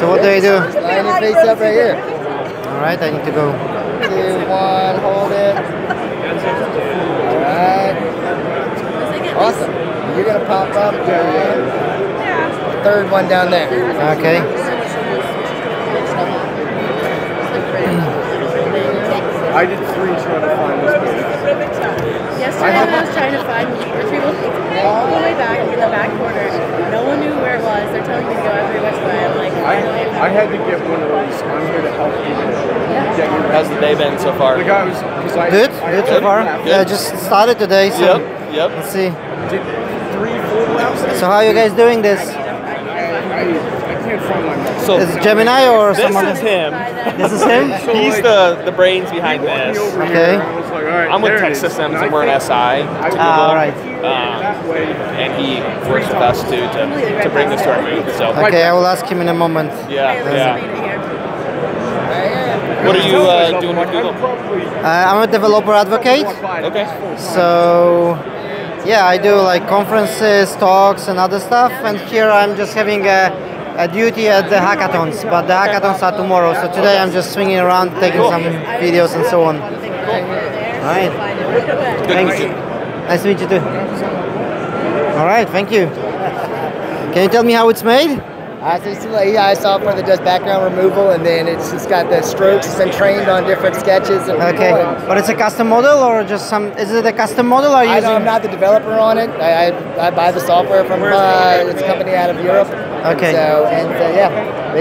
So what do I do? Line your face up right here. All right, I need to go. Two, one, hold it. All right. Awesome. You're gonna pop up. uh, Third one down there. Okay. I did three trying to find this place. Yesterday when I was trying to find there's people all the way back in the back corner. No one knew where it was. They're telling me to go every which way. I'm like, I, finally I I had to get one of those. I'm here to help people get your How's the day been so far? The guy was because I Good, I good so far. lapped. Yeah, just started today, so Yep, yep. let's see. did three full laps. So how are you guys doing this? Uh, I, I, I can't find my mark. So Is it Gemini or this someone? is him. This is him. He's the the brains behind this. over Okay. here, I was like, all right, I'm with there Tech. Systems And and we're I an SI. I Ah, all right. Um, and he works with us too to, to bring this to our booth. So Okay, I will ask him in a moment. yeah, yeah. here. What are you uh, doing I'm with like, Google? I'm Uh, I'm a developer advocate, Okay. so yeah, I do like conferences, talks, and other stuff. And here I'm just having a, a duty at the hackathons, but the hackathons are tomorrow. So today I'm just swinging around, taking some videos and so on. Right. Good Thanks. Nice to meet you too. All right, thank you. Can you tell me how it's made? Uh, so it's like AI software that does background removal, and then it's just got the strokes. It's been trained on different sketches and Okay, and but it's a custom model or just some? Is it a custom model or I I'm not the developer on it. I, I, I buy the software from uh, it's a company out of Europe. And Okay. so and uh, yeah,